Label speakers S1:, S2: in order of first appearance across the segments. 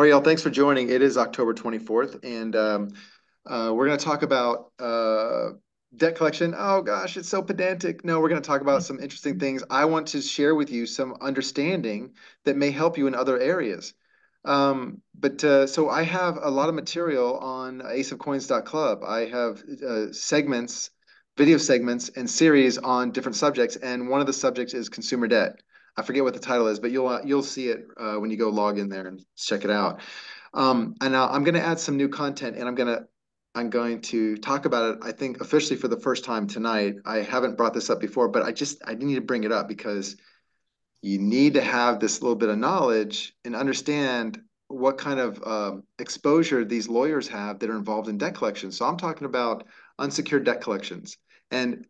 S1: Ariel, thanks for joining. It is October 24th, and um, uh, we're going to talk about uh, debt collection. Oh gosh, it's so pedantic. No, we're going to talk about some interesting things. I want to share with you some understanding that may help you in other areas. Um, but uh, so I have a lot of material on aceofcoins.club. I have uh, segments, video segments, and series on different subjects, and one of the subjects is consumer debt. I forget what the title is, but you'll uh, you'll see it uh, when you go log in there and check it out. Um, and now I'm going to add some new content, and I'm going to I'm going to talk about it. I think officially for the first time tonight. I haven't brought this up before, but I just I need to bring it up because you need to have this little bit of knowledge and understand what kind of um, exposure these lawyers have that are involved in debt collection. So I'm talking about unsecured debt collections, and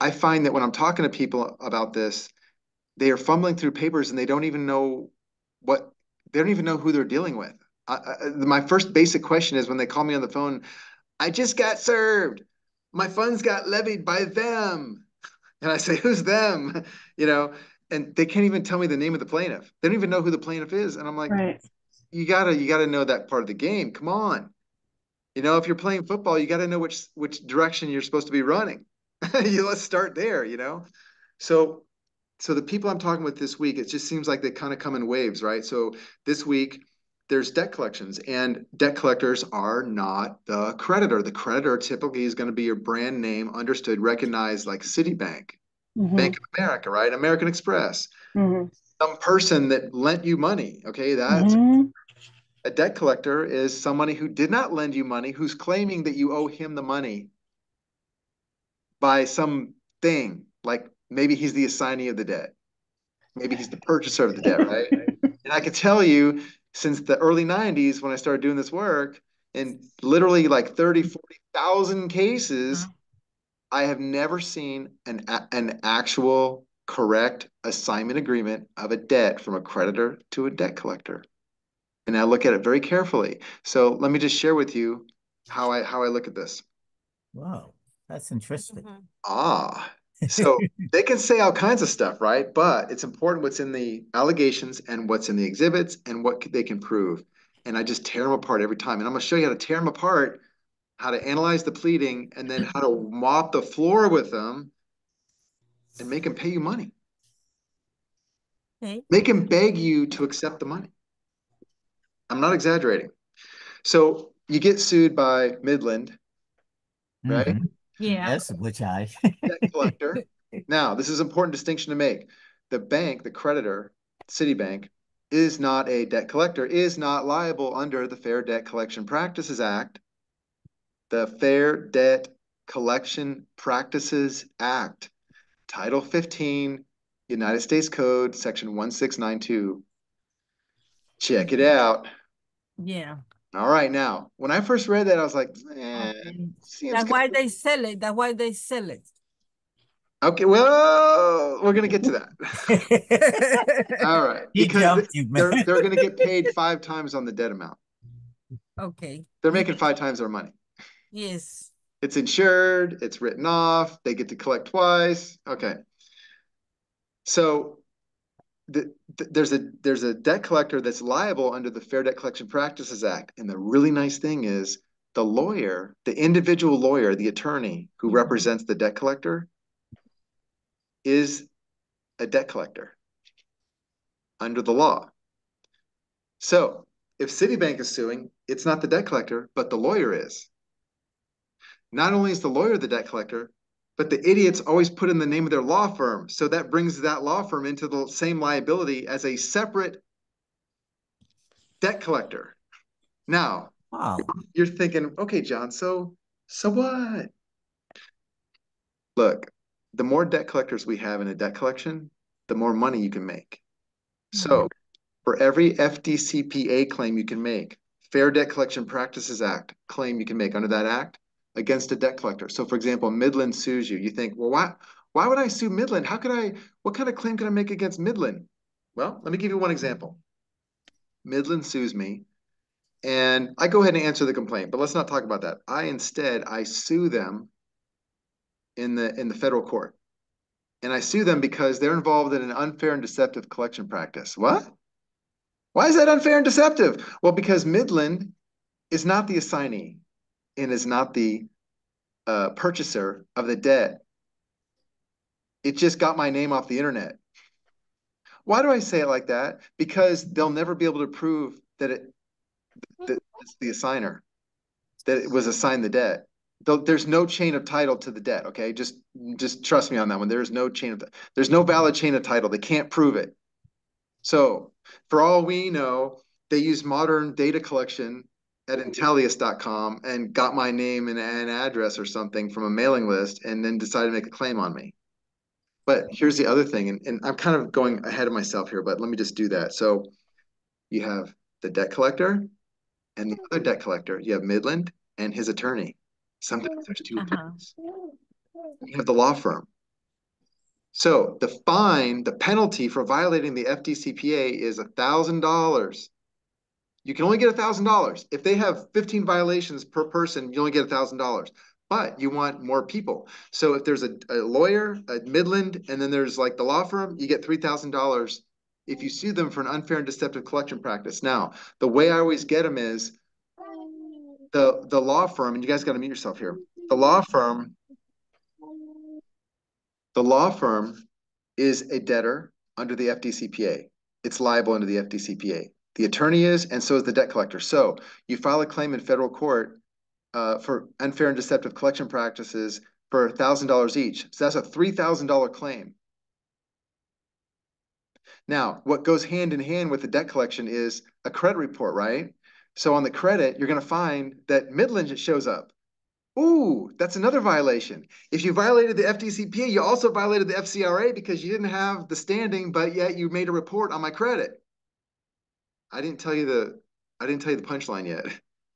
S1: I find that when I'm talking to people about this, they are fumbling through papers and they don't even know what they don't even know who they're dealing with. I, I, my first basic question is when they call me on the phone, I just got served. My funds got levied by them. And I say, who's them? You know, and they can't even tell me the name of the plaintiff. They don't even know who the plaintiff is. And I'm like, right. you gotta, you gotta know that part of the game. Come on. You know, if you're playing football, you gotta know which which direction you're supposed to be running. you let's start there, you know. So so the people I'm talking with this week, it just seems like they kind of come in waves, right? So this week there's debt collections and debt collectors are not the creditor. The creditor typically is going to be your brand name, understood, recognized like Citibank, mm-hmm. Bank of America, right? American Express. Mm-hmm. Some person that lent you money. Okay. That's mm-hmm. a debt collector is somebody who did not lend you money, who's claiming that you owe him the money by some thing like maybe he's the assignee of the debt. Maybe he's the purchaser of the debt, right? and I can tell you since the early 90s when I started doing this work, in literally like 30, 40,000 cases, mm-hmm. I have never seen an, an actual correct assignment agreement of a debt from a creditor to a debt collector. And I look at it very carefully. So let me just share with you how I how I look at this.
S2: Wow, that's interesting. Mm-hmm.
S1: Ah, so they can say all kinds of stuff, right? But it's important what's in the allegations and what's in the exhibits and what they can prove. And I just tear them apart every time. And I'm going to show you how to tear them apart, how to analyze the pleading, and then how to mop the floor with them and make them pay you money. Okay. Make them beg you to accept the money. I'm not exaggerating. So you get sued by Midland, right? Mm-hmm.
S2: Yeah. That's which I
S1: debt collector. now, this is an important distinction to make. The bank, the creditor, Citibank, is not a debt collector, is not liable under the Fair Debt Collection Practices Act. The Fair Debt Collection Practices Act, Title 15, United States Code, Section 1692. Check it out.
S3: Yeah.
S1: All right, now when I first read that, I was like, eh,
S3: "That's why they sell it. That's why they sell it."
S1: Okay, well, we're gonna get to that. All right, because they're they're gonna get paid five times on the debt amount.
S3: Okay.
S1: They're making five times their money.
S3: Yes.
S1: It's insured. It's written off. They get to collect twice. Okay. So the, there's a there's a debt collector that's liable under the Fair Debt Collection Practices Act, and the really nice thing is the lawyer, the individual lawyer, the attorney who mm-hmm. represents the debt collector, is a debt collector under the law. So if Citibank is suing, it's not the debt collector, but the lawyer is. Not only is the lawyer the debt collector, but the idiots always put in the name of their law firm. So that brings that law firm into the same liability as a separate debt collector. Now, wow. you're thinking, okay, John, so so what? Look, the more debt collectors we have in a debt collection, the more money you can make. So mm-hmm. for every FDCPA claim you can make, Fair Debt Collection Practices Act claim you can make under that act, against a debt collector. So for example, Midland sues you. You think, well, why, why would I sue Midland? How could I, what kind of claim could I make against Midland? Well, let me give you one example. Midland sues me and I go ahead and answer the complaint, but let's not talk about that. I instead, I sue them in the, in the federal court. And I sue them because they're involved in an unfair and deceptive collection practice. What? Why is that unfair and deceptive? Well, because Midland is not the assignee and is not the uh, purchaser of the debt. It just got my name off the internet. Why do I say it like that? Because they'll never be able to prove that it that it's the assigner, that it was assigned the debt. There's no chain of title to the debt. Okay, just just trust me on that one. There's no chain of there's no valid chain of title. They can't prove it. So for all we know, they use modern data collection at Intelius.com and got my name and an address or something from a mailing list and then decided to make a claim on me. But here's the other thing, and, and I'm kind of going ahead of myself here, but let me just do that. So you have the debt collector and the other debt collector. You have Midland and his attorney. Sometimes there's 2 uh -huh. attorneys. You have the law firm. So the fine, the penalty for violating the FDCPA is a thousand dollars. You can only get a thousand dollars. If they have 15 violations per person, you only get a thousand dollars. But you want more people. So if there's a, a lawyer at Midland and then there's like the law firm, you get three thousand dollars if you sue them for an unfair and deceptive collection practice. Now, the way I always get them is the the law firm, and you guys got to meet yourself here. The law firm, the law firm is a debtor under the FDCPA. It's liable under the FDCPA. The attorney is, and so is the debt collector. So you file a claim in federal court uh, for unfair and deceptive collection practices for $1,000 each. So that's a $3,000 claim. Now, what goes hand in hand with the debt collection is a credit report, right? So on the credit, you're going to find that Midland shows up. Ooh, that's another violation. If you violated the FDCPA, you also violated the FCRA because you didn't have the standing, but yet you made a report on my credit. I didn't tell you the I didn't tell you the punchline yet.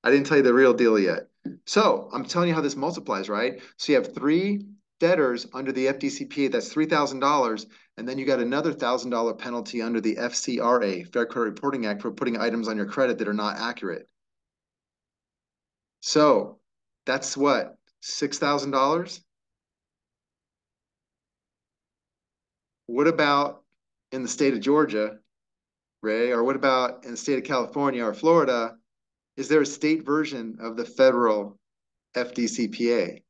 S1: I didn't tell you the real deal yet. So I'm telling you how this multiplies, right? So you have three debtors under the FDCPA, that's $3,000. And then you got another $1,000 penalty under the FCRA, Fair Credit Reporting Act, for putting items on your credit that are not accurate. So that's what, $6,000? What about in the state of Georgia, Ray? Or what about in the state of California or Florida? Is there a state version of the federal FDCPA?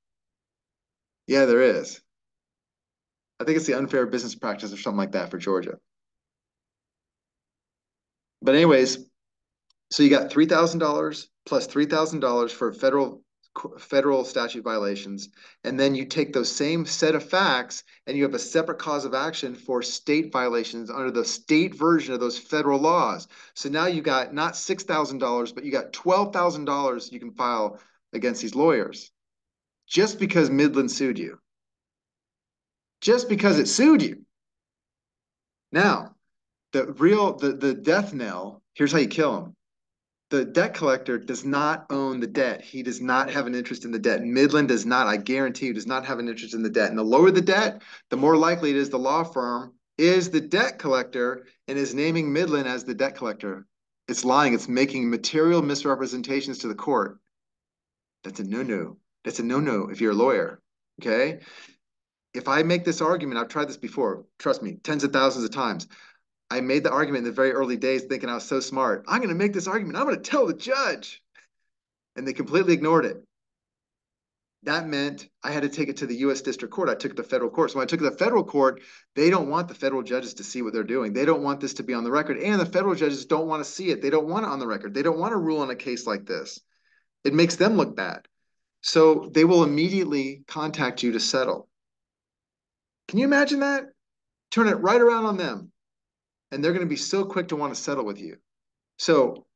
S1: Yeah, there is. I think it's the unfair business practice or something like that for Georgia. But anyways, so you got $3,000 plus $3,000 for federal federal statute violations, and then you take those same set of facts and you have a separate cause of action for state violations under the state version of those federal laws. So now you got not $6,000, but you got $12,000 you can file against these lawyers just because Midland sued you. Just because it sued you. Now, the real, the, the death knell, here's how you kill them the debt collector does not own the debt. He does not have an interest in the debt. Midland does not, I guarantee you, does not have an interest in the debt. And the lower the debt, the more likely it is the law firm is the debt collector and is naming Midland as the debt collector. It's lying. It's making material misrepresentations to the court. That's a no-no. That's a no-no if you're a lawyer. Okay? If I make this argument, I've tried this before, trust me, tens of thousands of times. I made the argument in the very early days thinking I was so smart. I'm going to make this argument. I'm going to tell the judge. And they completely ignored it. That meant I had to take it to the U.S. District Court. I took it to federal court. So when I took it to the federal court, they don't want the federal judges to see what they're doing. They don't want this to be on the record. And the federal judges don't want to see it. They don't want it on the record. They don't want to rule on a case like this. It makes them look bad. So they will immediately contact you to settle. Can you imagine that? Turn it right around on them and they're going to be so quick to want to settle with you. So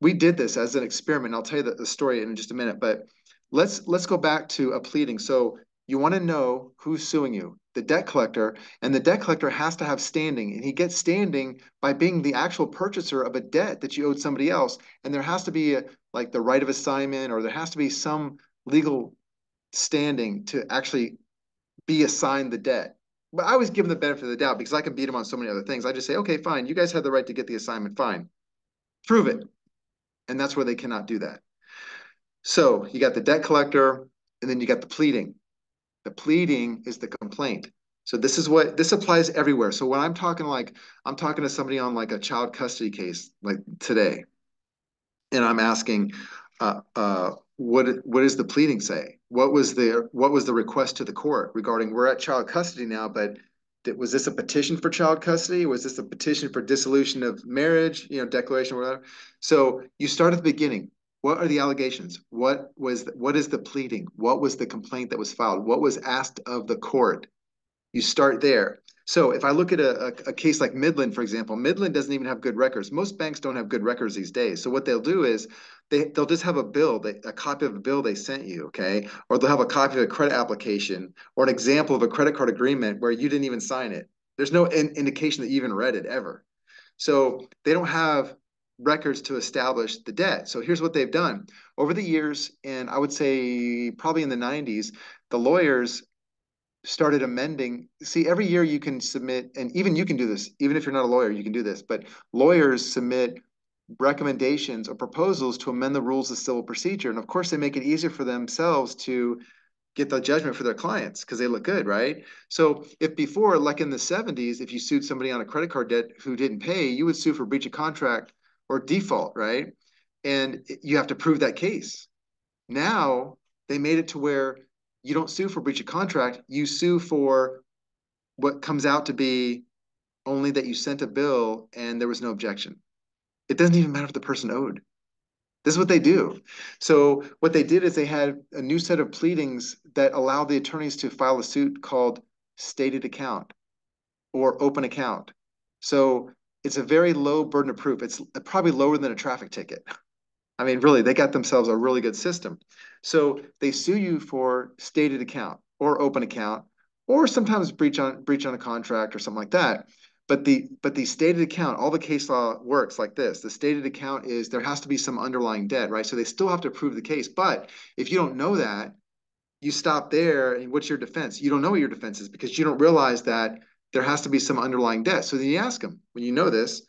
S1: we did this as an experiment. I'll tell you the, the story in just a minute, but let's let's go back to a pleading. So you want to know who's suing you, the debt collector, and the debt collector has to have standing, and he gets standing by being the actual purchaser of a debt that you owed somebody else, and there has to be a, like the right of assignment, or there has to be some legal standing to actually be assigned the debt but I always give them the benefit of the doubt because I can beat them on so many other things. I just say, okay, fine, you guys have the right to get the assignment, fine. Prove it. And that's where they cannot do that. So you got the debt collector, and then you got the pleading. The pleading is the complaint. So this is what this applies everywhere. So when I'm talking like I'm talking to somebody on like a child custody case like today, and I'm asking, uh, uh, what what does the pleading say? What was the what was the request to the court regarding we're at child custody now, but was this a petition for child custody? Was this a petition for dissolution of marriage? You know, declaration, or whatever. So you start at the beginning. What are the allegations? What was the, what is the pleading? What was the complaint that was filed? What was asked of the court? You start there. So if I look at a, a, a, case like Midland, for example, Midland doesn't even have good records. Most banks don't have good records these days. So what they'll do is they, they'll just have a bill, they, a copy of a bill they sent you, okay? Or they'll have a copy of a credit application or an example of a credit card agreement where you didn't even sign it. There's no in, indication that you even read it ever. So they don't have records to establish the debt. So here's what they've done. Over the years, and I would say probably in the 90s, the lawyers started amending. See, every year you can submit, and even you can do this, even if you're not a lawyer, you can do this, but lawyers submit recommendations or proposals to amend the rules of civil procedure. And of course, they make it easier for themselves to get the judgment for their clients because they look good, right? So if before, like in the 70s, if you sued somebody on a credit card debt who didn't pay, you would sue for breach of contract or default, right? And you have to prove that case. Now they made it to where you don't sue for breach of contract, you sue for what comes out to be only that you sent a bill and there was no objection. It doesn't even matter if the person owed. This is what they do. So what they did is they had a new set of pleadings that allow the attorneys to file a suit called stated account or open account. So it's a very low burden of proof. It's probably lower than a traffic ticket. I mean, really, they got themselves a really good system. So they sue you for stated account or open account, or sometimes breach on breach on a contract or something like that. But the but the stated account, all the case law works like this. The stated account is there has to be some underlying debt, right? So they still have to prove the case. But if you don't know that, you stop there. And what's your defense? You don't know what your defense is because you don't realize that there has to be some underlying debt. So then you ask them, when you know this,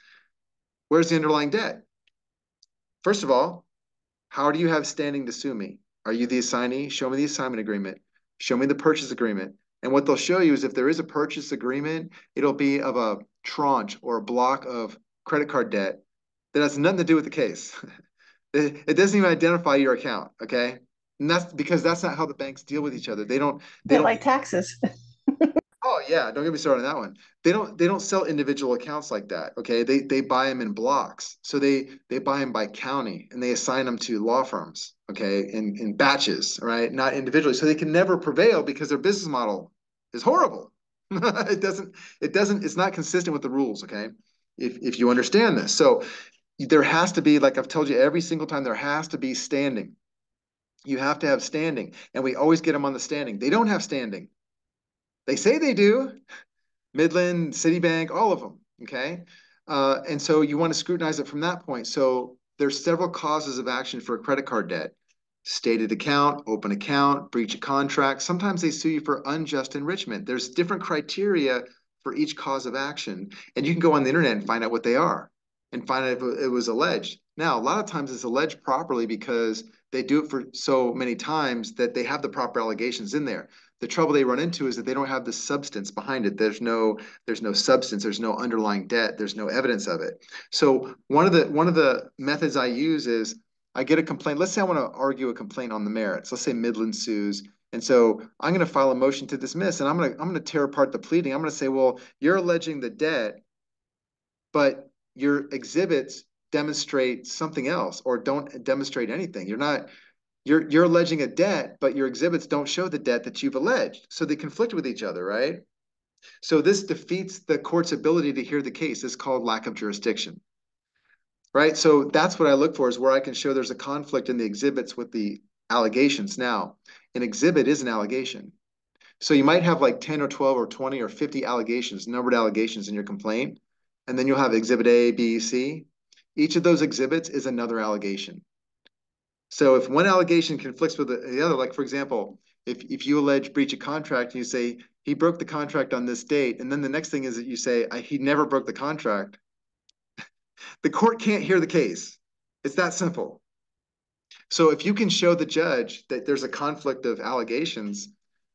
S1: where's the underlying debt? First of all, how do you have standing to sue me? Are you the assignee? Show me the assignment agreement. Show me the purchase agreement. And what they'll show you is if there is a purchase agreement, it'll be of a tranche or a block of credit card debt that has nothing to do with the case. it, doesn't even identify your account, okay? And that's because that's not how the banks deal with each other. They don't. They
S4: They're
S1: don't
S4: like taxes.
S1: Oh yeah, don't get me started on that one. They don't they don't sell individual accounts like that. Okay, they they buy them in blocks. So they they buy them by county and they assign them to law firms. Okay, in in batches, right? Not individually. So they can never prevail because their business model is horrible. it doesn't it doesn't it's not consistent with the rules. Okay, if if you understand this, so there has to be like I've told you every single time there has to be standing. You have to have standing, and we always get them on the standing. They don't have standing they say they do. Midland, Citibank, all of them. Okay. Uh, and so you want to scrutinize it from that point. So there's several causes of action for a credit card debt. Stated account, open account, breach of contract. Sometimes they sue you for unjust enrichment. There's different criteria for each cause of action. And you can go on the internet and find out what they are and find out if it was alleged. Now, a lot of times it's alleged properly because they do it for so many times that they have the proper allegations in there the trouble they run into is that they don't have the substance behind it there's no there's no substance there's no underlying debt there's no evidence of it so one of the one of the methods i use is i get a complaint let's say i want to argue a complaint on the merits let's say midland sues and so i'm going to file a motion to dismiss and i'm going to i'm going to tear apart the pleading i'm going to say well you're alleging the debt but your exhibits demonstrate something else or don't demonstrate anything you're not you're you're alleging a debt, but your exhibits don't show the debt that you've alleged. So they conflict with each other, right? So this defeats the court's ability to hear the case. It's called lack of jurisdiction. Right? So that's what I look for is where I can show there's a conflict in the exhibits with the allegations. Now, an exhibit is an allegation. So you might have like 10 or 12 or 20 or 50 allegations, numbered allegations in your complaint. And then you'll have exhibit A, B, C. Each of those exhibits is another allegation. So if one allegation conflicts with the other, like for example, if, if you allege breach of contract and you say he broke the contract on this date, and then the next thing is that you say he never broke the contract, the court can't hear the case. It's that simple. So if you can show the judge that there's a conflict of allegations,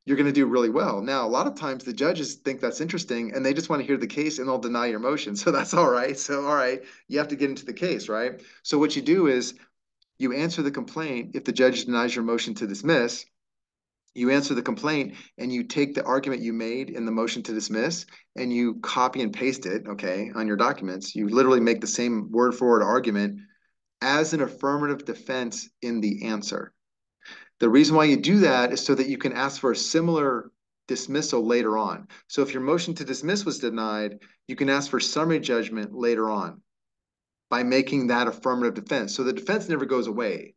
S1: you're going to do really well. Now, a lot of times the judges think that's interesting and they just want to hear the case and they'll deny your motion. So that's all right. So, all right, you have to get into the case, right? So, what you do is you answer the complaint if the judge denies your motion to dismiss. You answer the complaint and you take the argument you made in the motion to dismiss and you copy and paste it, okay, on your documents. You literally make the same word for word argument as an affirmative defense in the answer. The reason why you do that is so that you can ask for a similar dismissal later on. So if your motion to dismiss was denied, you can ask for summary judgment later on by making that affirmative defense. So the defense never goes away.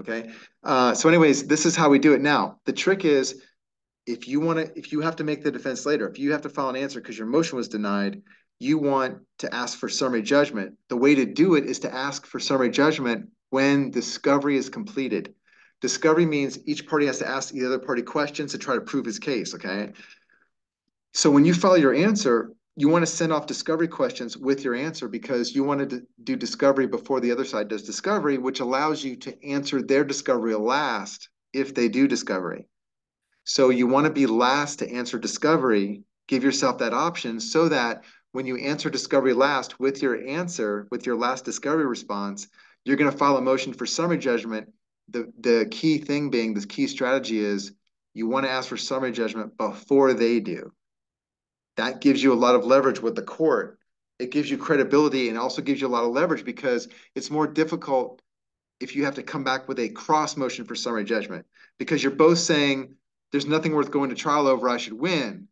S1: Okay. Uh, so, anyways, this is how we do it now. The trick is if you want to, if you have to make the defense later, if you have to file an answer because your motion was denied, you want to ask for summary judgment. The way to do it is to ask for summary judgment when discovery is completed. Discovery means each party has to ask the other party questions to try to prove his case, okay? So when you file your answer, you want to send off discovery questions with your answer because you want to do discovery before the other side does discovery, which allows you to answer their discovery last if they do discovery. So you want to be last to answer discovery, give yourself that option so that when you answer discovery last with your answer, with your last discovery response, you're going to file a motion for summary judgment the the key thing being the key strategy is you want to ask for summary judgment before they do. That gives you a lot of leverage with the court. It gives you credibility and also gives you a lot of leverage because it's more difficult if you have to come back with a cross motion for summary judgment because you're both saying there's nothing worth going to trial over, I should win.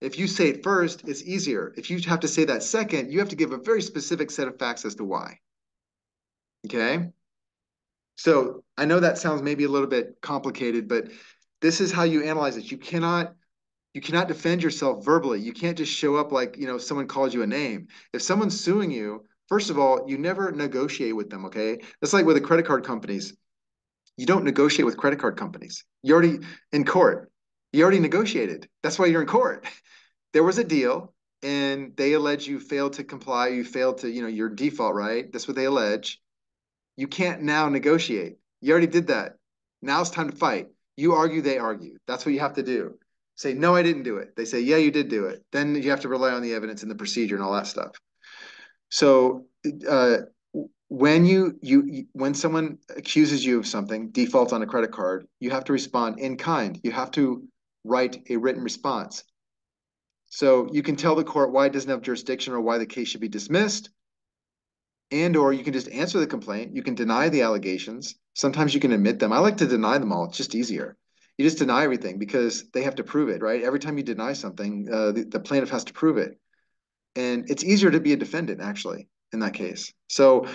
S1: If you say it first, it's easier. If you have to say that second, you have to give a very specific set of facts as to why. Okay? So I know that sounds maybe a little bit complicated, but this is how you analyze it. You cannot you cannot defend yourself verbally. You can't just show up like, you know, someone calls you a name. If someone's suing you, first of all, you never negotiate with them, okay? It's like with the credit card companies. You don't negotiate with credit card companies. You already in court. You already negotiated. That's why you're in court. There was a deal and they allege you failed to comply, you failed to, you know, your default, right? That's what they allege. You can't now negotiate. You already did that. Now it's time to fight. You argue, they argue. That's what you have to do. Say, no, I didn't do it. They say, yeah, you did do it. Then you have to rely on the evidence and the procedure and all that stuff. So uh, when you you when someone accuses you of something, default on a credit card, you have to respond in kind. You have to write a written response. So you can tell the court why it doesn't have jurisdiction or why the case should be dismissed and or you can just answer the complaint you can deny the allegations sometimes you can admit them i like to deny them all it's just easier you just deny everything because they have to prove it right? Every time you deny something uh, the, the plaintiff has to prove it. And it's easier to be a defendant actually in that case. So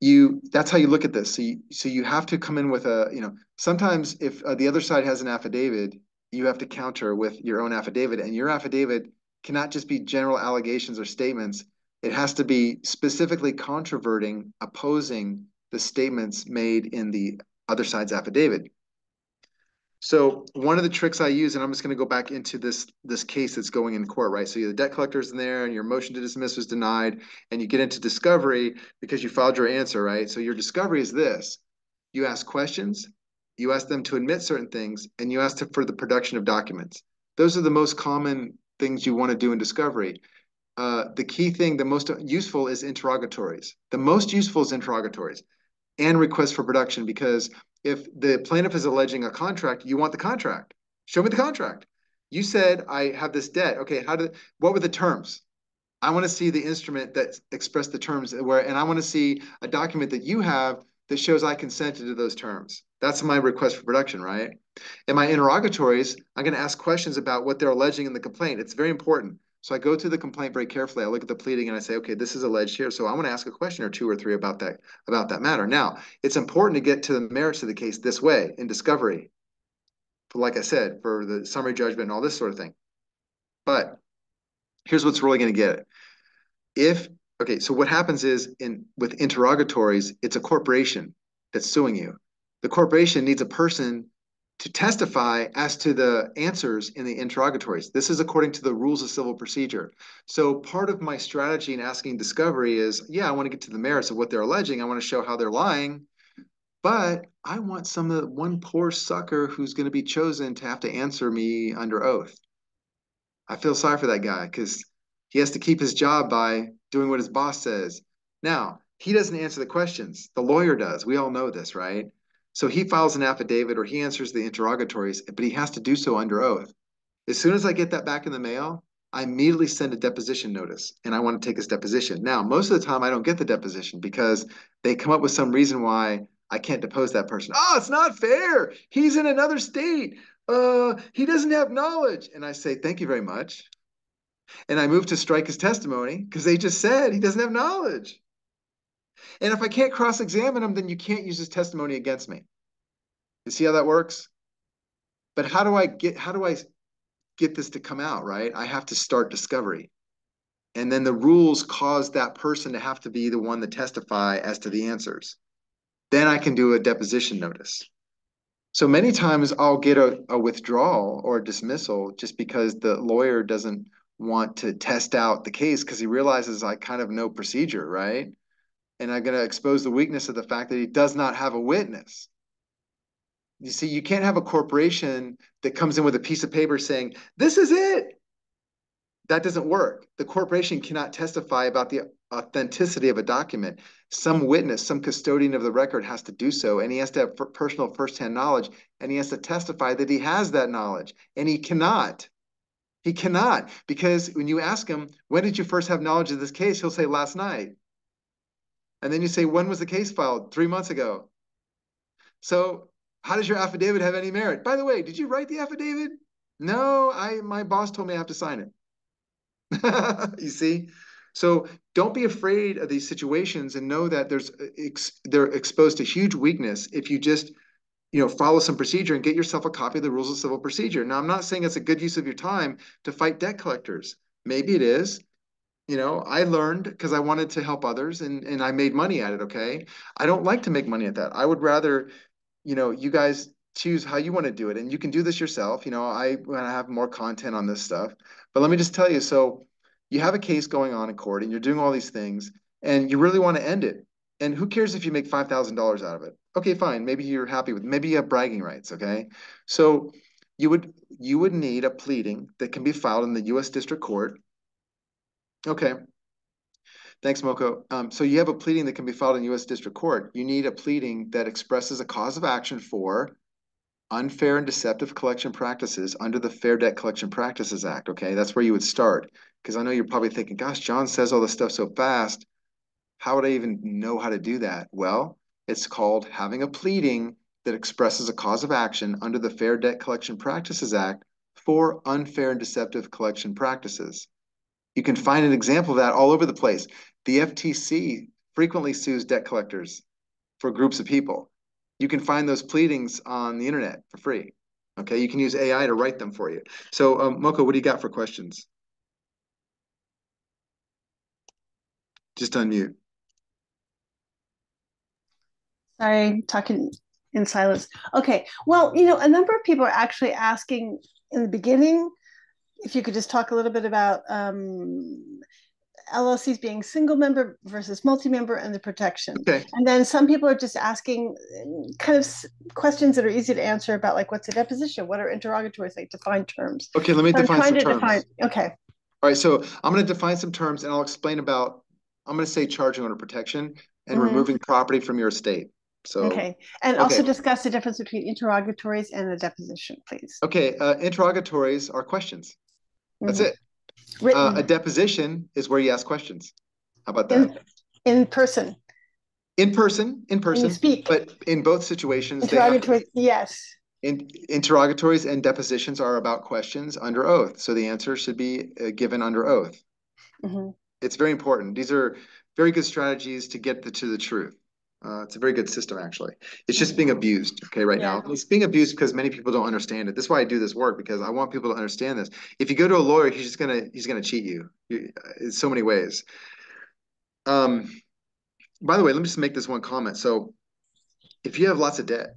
S1: you that's how you look at this. So you, so you have to come in with a you know sometimes if uh, the other side has an affidavit you have to counter with your own affidavit. And your affidavit cannot just be general allegations or statements. It has to be specifically controverting, opposing the statements made in the other side's affidavit. So one of the tricks I use, and I'm just going to go back into this this case that's going in court, right? So the debt collector's in there, and your motion to dismiss was denied, and you get into discovery because you filed your answer, right? So your discovery is this: you ask questions, you ask them to admit certain things, and you ask for the production of documents. Those are the most common things you want to do in discovery. Uh, the key thing, the most useful is interrogatories. The most useful is interrogatories and requests for production because if the plaintiff is alleging a contract, you want the contract. Show me the contract. You said I have this debt. Okay, how did what were the terms? I want to see the instrument that expressed the terms where and I want to see a document that you have that shows I consented to those terms. That's my request for production, right? In my interrogatories, I'm going to ask questions about what they're alleging in the complaint. It's very important. So I go through the complaint very carefully. I look at the pleading and I say, okay, this is alleged here. So I want to ask a question or two or three about that about that matter. Now, it's important to get to the merits of the case this way in discovery. Like I said, for the summary judgment and all this sort of thing. But here's what's really going to get it. If okay, so what happens is in with interrogatories, it's a corporation that's suing you. The corporation needs a person to testify as to the answers in the interrogatories. This is according to the rules of civil procedure. So part of my strategy in asking discovery is, yeah, I want to get to the merits of what they're alleging. I want to show how they're lying. But I want some of the one poor sucker who's going to be chosen to have to answer me under oath. I feel sorry for that guy because he has to keep his job by doing what his boss says. Now, he doesn't answer the questions. The lawyer does. We all know this, right? So he files an affidavit or he answers the interrogatories, but he has to do so under oath. As soon as I get that back in the mail, I immediately send a deposition notice and I want to take his deposition. Now, most of the time I don't get the deposition because they come up with some reason why I can't depose that person. Oh, it's not fair. He's in another state. Uh, he doesn't have knowledge. And I say, thank you very much. And I move to strike his testimony because they just said he doesn't have knowledge. And if I can't cross-examine him, then you can't use his testimony against me. You see how that works? But how do I get how do I get this to come out, right? I have to start discovery. And then the rules cause that person to have to be the one to testify as to the answers. Then I can do a deposition notice. So many times I'll get a, a withdrawal or a dismissal just because the lawyer doesn't want to test out the case because he realizes I kind of know procedure, right? And I'm going to expose the weakness of the fact that he does not have a witness. You see, you can't have a corporation that comes in with a piece of paper saying, this is it. That doesn't work. The corporation cannot testify about the authenticity of a document. Some witness, some custodian of the record has to do so, and he has to have personal firsthand knowledge, and he has to testify that he has that knowledge, and he cannot. He cannot, because when you ask him, when did you first have knowledge of this case? He'll say, last night. And then you say, when was the case filed? Three months ago. So how does your affidavit have any merit? By the way, did you write the affidavit? No, I my boss told me I have to sign it. you see? So don't be afraid of these situations and know that there's uh, ex, they're exposed to huge weakness if you just you know follow some procedure and get yourself a copy of the rules of civil procedure. Now I'm not saying it's a good use of your time to fight debt collectors. Maybe it is. You know, I learned because I wanted to help others and and I made money at it, okay? I don't like to make money at that. I would rather you know, you guys choose how you want to do it. And you can do this yourself. You know, I want to have more content on this stuff. But let me just tell you, so you have a case going on in court and you're doing all these things and you really want to end it. And who cares if you make $5,000 out of it? Okay, fine. Maybe you're happy with, maybe you have bragging rights. Okay. So you would, you would need a pleading that can be filed in the U.S. District Court. Okay. Thanks, Moko. Um, so you have a pleading that can be filed in U.S. District Court. You need a pleading that expresses a cause of action for unfair and deceptive collection practices under the Fair Debt Collection Practices Act. Okay, that's where you would start. Because I know you're probably thinking, gosh, John says all this stuff so fast. How would I even know how to do that? Well, it's called having a pleading that expresses a cause of action under the Fair Debt Collection Practices Act for unfair and deceptive collection practices. You can find an example of that all over the place. The FTC frequently sues debt collectors for groups of people. You can find those pleadings on the internet for free. Okay, you can use AI to write them for you. So, um, Moko, what do you got for questions? Just unmute.
S4: Sorry, talking in silence. Okay, well, you know, a number of people are actually asking in the beginning if you could just talk a little bit about um, LLCs being single member versus multi-member and the protection.
S1: Okay.
S4: And then some people are just asking kind of questions that are easy to answer about like what's a deposition, what are interrogatories, like define terms.
S1: Okay, let me
S4: I'm
S1: define some terms.
S4: define. Okay.
S1: All right, so I'm going to define some terms and I'll explain about, I'm going to say charging order protection and
S4: Mhm.
S1: removing property from your estate. So,
S4: Okay. And also discuss the difference between interrogatories and a deposition, please.
S1: okay, uh, interrogatories are questions. That's
S4: Mhm.
S1: it. Uh, a deposition is where you ask questions. How about that?
S4: in person.
S1: In person, in
S4: When you
S1: person,
S4: speak.
S1: but in both situations, they have
S4: yes.
S1: In, interrogatories and depositions are about questions under oath, so the answer should be uh, given under oath.
S4: Mhm.
S1: It's very important. These are very good strategies to get the, to the truth. Uh, it's a very good system, actually. It's just being abused, okay, right now. It's being abused because many people don't understand it. That's why I do this work because I want people to understand this. If you go to a lawyer, he's just gonna he's gonna cheat you, you in so many ways. Um, by the way, let me just make this one comment. So, if you have lots of debt,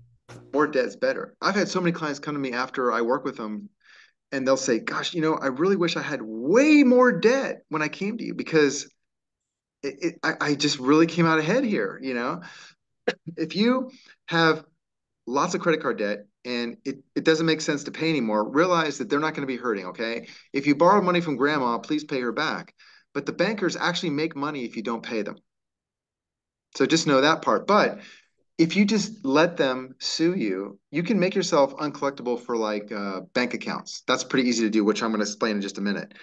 S1: more debt is better. I've had so many clients come to me after I work with them and they'll say, gosh, you know, I really wish I had way more debt when I came to you because it, it, I, I just really came out ahead here, you know? if you have lots of credit card debt and it, it doesn't make sense to pay anymore, realize that they're not going to be hurting, okay? If you borrow money from grandma, please pay her back. But the bankers actually make money if you don't pay them. So just know that part. But if you just let them sue you, you can make yourself uncollectible for like uh, bank accounts. That's pretty easy to do, which I'm going to explain in just a minute.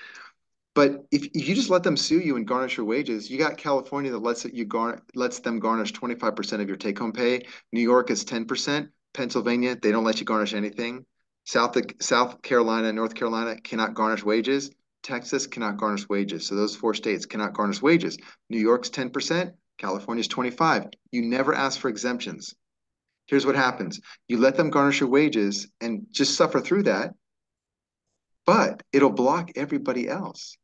S1: But if, if you just let them sue you and garnish your wages, you got California that lets it you gar lets them garnish 25% of your take home pay. New York is 10%. Pennsylvania, they don't let you garnish anything. South South Carolina, North Carolina cannot garnish wages. Texas cannot garnish wages. So those four states cannot garnish wages. New York's 10%, California's 25. You never ask for exemptions. Here's what happens. You let them garnish your wages and just suffer through that, but it'll block everybody else.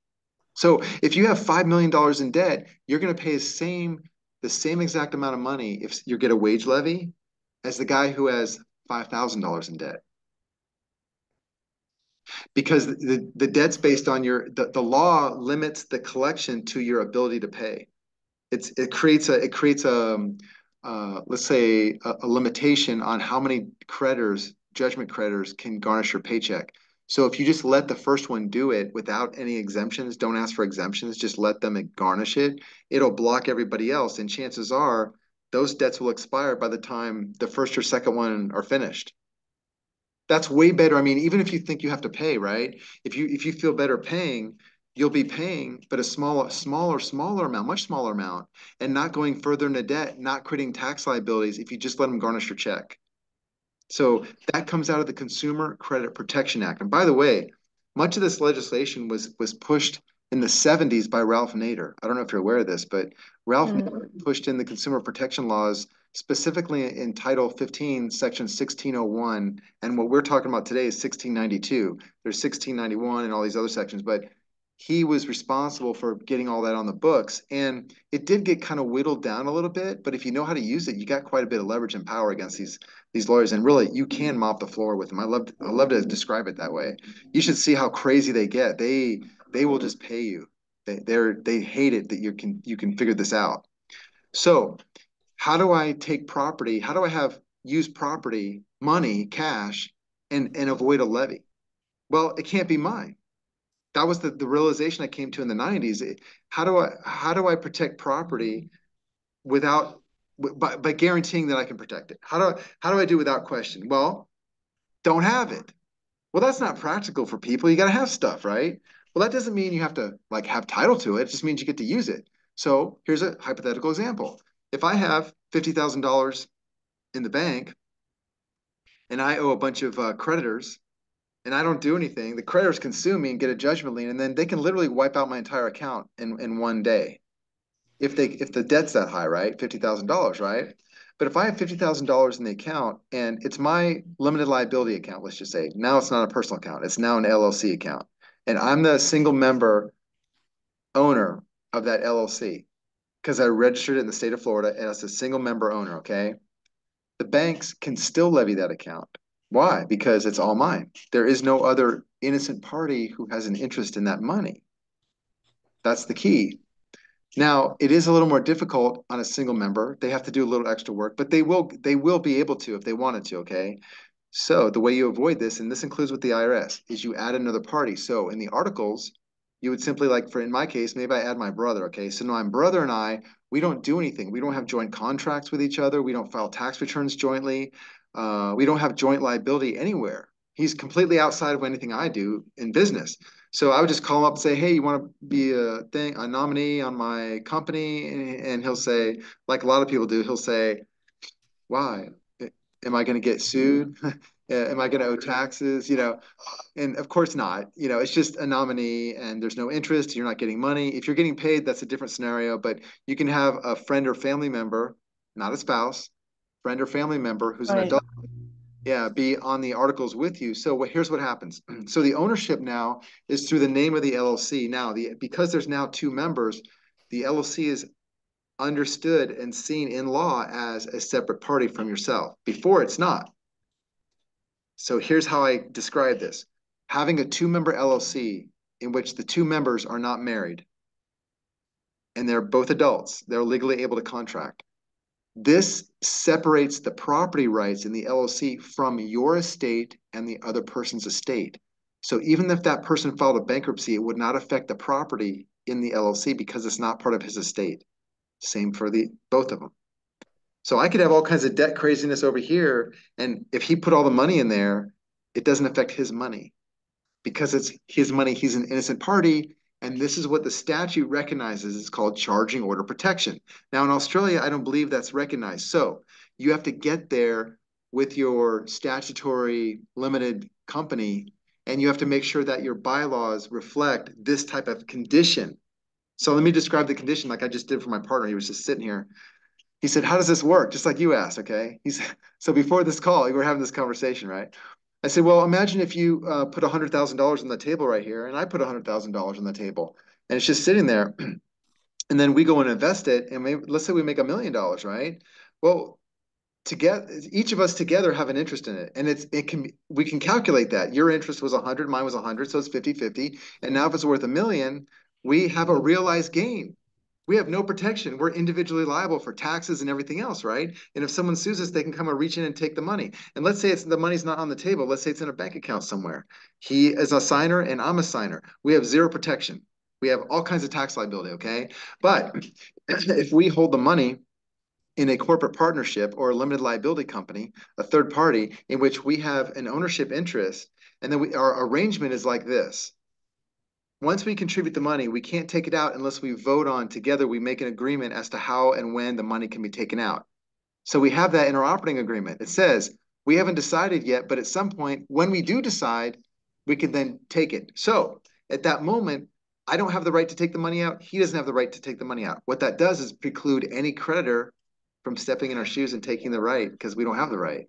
S1: So if you have $5 million in debt, you're going to pay the same, the same exact amount of money if you get a wage levy as the guy who has $5,000 in debt. Because the, the debt's based on your, the, the law limits the collection to your ability to pay. It's, it creates a, it creates a, um, uh, let's say a, a limitation on how many creditors, judgment creditors can garnish your paycheck. So if you just let the first one do it without any exemptions, don't ask for exemptions, just let them garnish it, it'll block everybody else. And chances are those debts will expire by the time the first or second one are finished. That's way better. I mean, even if you think you have to pay, right? If you if you feel better paying, you'll be paying, but a smaller, smaller, smaller amount, much smaller amount, and not going further into debt, not creating tax liabilities if you just let them garnish your check. So that comes out of the Consumer Credit Protection Act. And by the way, much of this legislation was was pushed in the 70s by Ralph Nader. I don't know if you're aware of this, but Ralph mm. Nader pushed in the consumer protection laws specifically in Title 15, Section 1601. And what we're talking about today is 1692. There's 1691 and all these other sections, but he was responsible for getting all that on the books. And it did get kind of whittled down a little bit, but if you know how to use it, you got quite a bit of leverage and power against these these lawyers. And really, you can mop the floor with them. I love I love to describe it that way. You should see how crazy they get. They they will just pay you. They they're they hate it that you can you can figure this out. So how do I take property? How do I have use property, money, cash, and and avoid a levy? Well, it can't be mine. That was the, the realization I came to in the 90s. How do I how do I protect property without by, by guaranteeing that I can protect it? How do I, how do I do without question? Well, don't have it. Well, that's not practical for people. You got to have stuff, right? Well, that doesn't mean you have to like have title to it. It just means you get to use it. So here's a hypothetical example. If I have $50,000 in the bank and I owe a bunch of uh, creditors and I don't do anything, the creditors can sue me and get a judgment lien, and then they can literally wipe out my entire account in, in one day. If they if the debt's that high, right? Fifty thousand dollars, right? But if I have fifty thousand dollars in the account and it's my limited liability account, let's just say now it's not a personal account, it's now an LLC account and I'm the single member owner of that LLC because I registered it in the state of Florida and as a single member owner, okay? The banks can still levy that account. Why? Because it's all mine. There is no other innocent party who has an interest in that money. That's the key. Now, it is a little more difficult on a single member. They have to do a little extra work, but they will they will be able to if they wanted to, okay? So the way you avoid this, and this includes with the IRS, is you add another party. So in the articles, you would simply like for in my case, maybe I add my brother. Okay, so now my brother and I, we don't do anything. We don't have joint contracts with each other. We don't file tax returns jointly. Uh, we don't have joint liability anywhere. He's completely outside of anything I do in business. So I would just call him up and say, "Hey, you want to be a thing, a nominee on my company?" And he'll say, like a lot of people do, he'll say, "Why? am I going to get sued? am I going to owe taxes? You know, and of course not. You know, it's just a nominee and there's no interest. You're not getting money. If you're getting paid, that's a different scenario. But you can have a friend or family member, not a spouse, friend or family member who's right. an adult. Yeah, be on the articles with you. So what, here's what happens. So the ownership now is through the name of the LLC. Now, the because there's now two members, the LLC is understood and seen in law as a separate party from yourself. Before it's not. So here's how I describe this. Having a two-member LLC in which the two members are not married and they're both adults, they're legally able to contract. This separates the property rights in the LLC from your estate and the other person's estate. So even if that person filed a bankruptcy, it would not affect the property in the LLC because it's not part of his estate. Same for the both of them. So I could have all kinds of debt craziness over here, and if he put all the money in there, it doesn't affect his money because it's his money. He's an innocent party, and this is what the statute recognizes. It's called charging order protection. Now in Australia, I don't believe that's recognized. So you have to get there with your statutory limited company, and you have to make sure that your bylaws reflect this type of condition. So let me describe the condition like I just did for my partner. He was just sitting here. He said, How does this work? Just like you asked, okay? He said, so before this call, we were having this conversation, right? I said, well, imagine if you uh, put $100,000 on the table right here, and I put $100,000 on the table, and it's just sitting there. and then we go and invest it, and maybe, let's say we make a million dollars, right? Well, to get each of us together have an interest in it and it's it can we can calculate that your interest was 100 mine was 100 so it's 50 50 and now if it's worth a million we have a realized gain we have no protection. We're individually liable for taxes and everything else, right? And if someone sues us, they can come and reach in and take the money. And let's say it's the money's not on the table. Let's say it's in a bank account somewhere. He is a signer and I'm a signer. We have zero protection. We have all kinds of tax liability, okay? But if we hold the money in a corporate partnership or a limited liability company, a third party, in which we have an ownership interest, and then we, our arrangement is like this once we contribute the money, we can't take it out unless we vote on together, we make an agreement as to how and when the money can be taken out. So we have that in our operating agreement. It says, we haven't decided yet, but at some point, when we do decide, we can then take it. So at that moment, I don't have the right to take the money out. He doesn't have the right to take the money out. What that does is preclude any creditor from stepping in our shoes and taking the right because we don't have the right.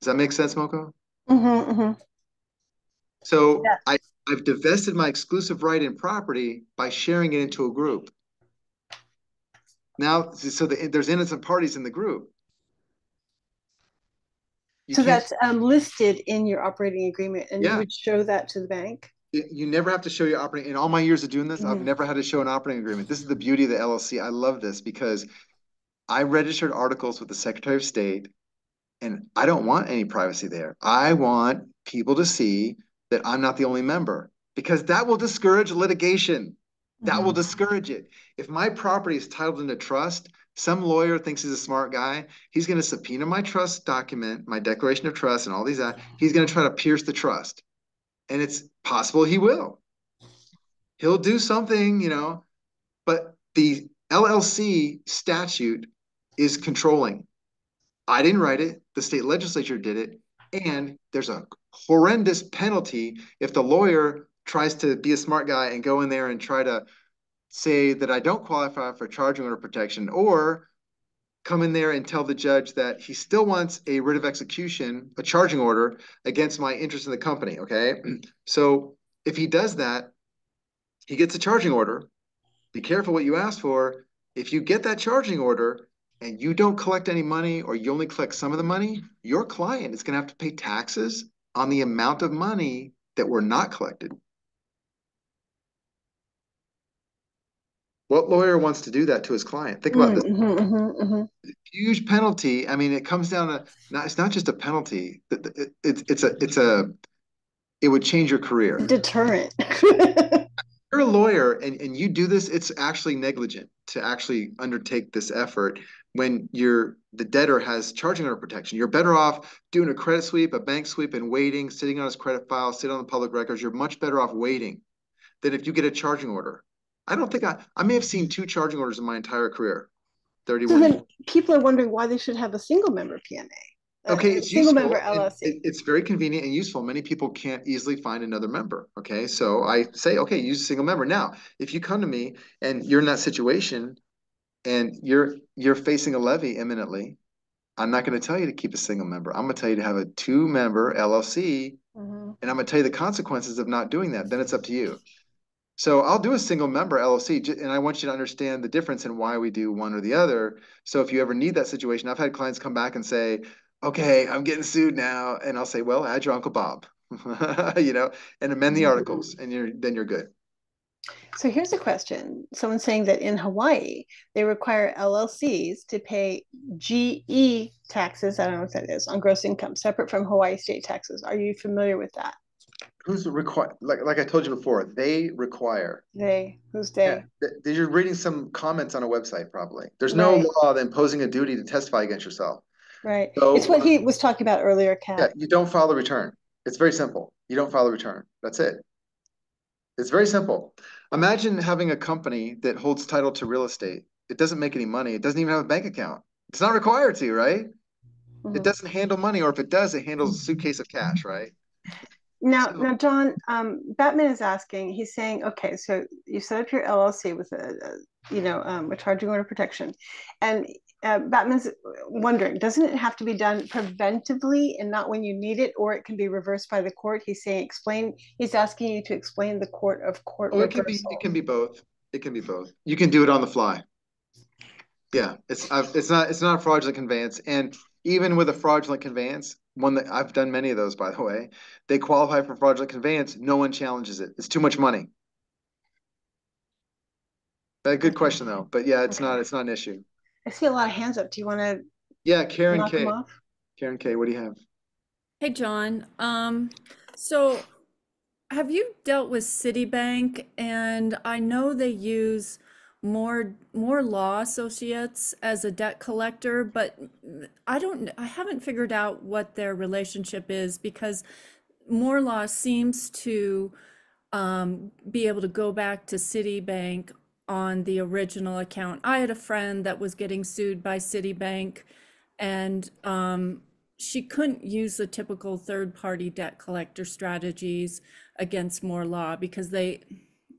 S1: Does that make sense, Moko?
S4: Mm-hmm, mm-hmm.
S1: So yeah. I, I've divested my exclusive right in property by sharing it into a group. Now, so the, there's innocent parties in the group.
S4: You so that's um, listed in your operating agreement, and yeah. you would show that to the bank.
S1: You never have to show your operating. In all my years of doing this, mm -hmm. I've mm-hmm. never had to show an operating agreement. This is the beauty of the LLC. I love this because I registered articles with the Secretary of State, and I don't want any privacy there. I want people to see that I'm not the only member because that will discourage litigation. That mm-hmm. will discourage it. If my property is titled into trust, some lawyer thinks he's a smart guy. He's going to subpoena my trust document, my declaration of trust, and all these. That he's going to try to pierce the trust, and it's possible he will. He'll do something, you know, but the LLC statute is controlling. I didn't write it. The state legislature did it, and there's a horrendous penalty if the lawyer tries to be a smart guy and go in there and try to say that I don't qualify for charging order protection or come in there and tell the judge that he still wants a writ of execution, a charging order against my interest in the company. Okay. So if he does that, he gets a charging order. Be careful what you ask for. If you get that charging order and you don't collect any money or you only collect some of the money, your client is going to have to pay taxes on the amount of money that were not collected. What lawyer wants to do that to his client? Think about
S4: mm-hmm, this. Mm-hmm, mm-hmm.
S1: Huge penalty. I mean, it comes down to not, it's not just a penalty. It, it, it's a it's a it would change your career.
S4: Deterrent.
S1: you're a lawyer and, and you do this, it's actually negligent to actually undertake this effort when you're the debtor has charging order protection. You're better off doing a credit sweep, a bank sweep, and waiting, sitting on his credit file, sitting on the public records. You're much better off waiting than if you get a charging order. I don't think I I may have seen two charging orders in my entire career. 31.
S4: So then people are wondering why they should have a single member PMA.
S1: Okay, it's single useful. member LLC. It, it's very convenient and useful. Many people can't easily find another member. Okay, so I say, okay, use a single member. Now, if you come to me and you're in that situation, and you're you're facing a levy imminently, I'm not going to tell you to keep a single member. I'm going to tell you to have a two member LLC, mm-hmm. and I'm going to tell you the consequences of not doing that. Then it's up to you. So I'll do a single member LLC, and I want you to understand the difference in why we do one or the other. So if you ever need that situation, I've had clients come back and say, "Okay, I'm getting sued now," and I'll say, "Well, add your Uncle Bob," you know, and amend the articles, and you're then you're good.
S4: So here's a question. Someone's saying that in Hawaii, they require LLCs to pay GE taxes, I don't know what that is, on gross income, separate from Hawaii state taxes. Are you familiar with that?
S1: Who's require, like, like I told you before, they require.
S4: They, who's they?
S1: th- you're reading some comments on a website probably. There's no
S4: Right.
S1: law imposing a duty to testify against yourself.
S4: Right.
S1: So,
S4: It's what he was talking about earlier,
S1: Yeah, you don't file the return. It's very simple. You don't file the return. That's it. It's very simple. Imagine having a company that holds title to real estate. It doesn't make any money. It doesn't even have a bank account. It's not required to, right? It
S4: Mhm.
S1: doesn't handle money, or if it does, it handles a suitcase of cash, right?
S4: Now,
S1: So-
S4: now, John, um, Batman is asking, he's saying, okay, so you set up your LLC with a, a you know, um, a charging order protection. And uh, Batman's wondering, doesn't it have to be done preventively and not when you need it, or it can be reversed by the court? He's saying, explain, he's asking you to explain the court of court
S1: Oh, it can be, it can be both. It can be both. You can do it on the fly. Yeah, it's, I've, it's not, it's not a fraudulent conveyance. And even with a fraudulent conveyance, one that I've done many of those, by the way, they qualify for fraudulent conveyance. No one challenges it. It's too much money. A good question though, but yeah, it's not, it's not an issue.
S4: I see a lot of hands up. Do you want to
S1: Yeah, Karen
S4: knock
S1: K. Karen K, what do you have?
S5: Hey, John. Um, so have you dealt with Citibank? And I know they use more Moore Law associates as a debt collector, but I don't I haven't figured out what their relationship is because Moore Law seems to um, be able to go back to Citibank on the original account. I had a friend that was getting sued by Citibank and um, she couldn't use the typical third-party debt collector strategies against Moore Law because they